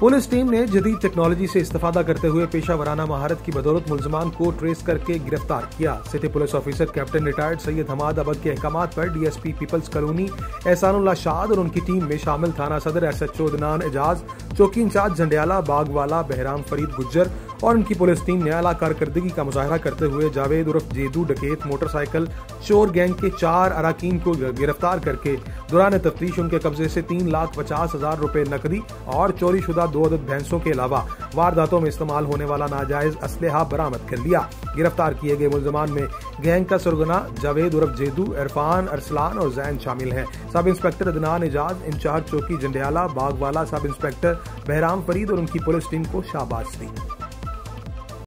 Police team ने जदीद technology से इस्तेफादा करते हुए पेशा वराना महारत की बदौलत मुलजमान को ट्रेस करके गिरफ़्तार किया। City police officer captain retired Syed Hamad अबद के अहकाम पर डीएसपी पीपल्स कॉलोनी एहसानुल्ला शाद और उनकी टीम में शामिल थाना सदर एस एच एजाज चौकी इंचार्ज झंडियाला, बागवाला, बहराम फरीद गुज्जर और उनकी पुलिस टीम ने अला कारकर्दगी का मुजाहरा करते हुए जावेद उर्फ़ जेदू डकेत मोटरसाइकिल, चोर गैंग के चार अरकान को गिरफ़्तार करके। दौरान तफ्तीश उनके कब्जे से तीन लाख पचास हज़ार रूपए नकदी और चोरी शुदा दो अदद भैंसों के अलावा वारदातों में इस्तेमाल होने वाला नाजायज असलहा बरामद कर लिया। गिरफ़्तार किए गए मुलजमान में गैंग का सरगना जावेद उर्फ़ जेदू, इरफान, अरसलान और जैन शामिल हैं। Sub inspector Adnan Ejaz, in charge चौकी जंडियाला बागवाला, सब इंस्पेक्टर बहराम फरीद और उनकी पुलिस टीम को शाबाश दी।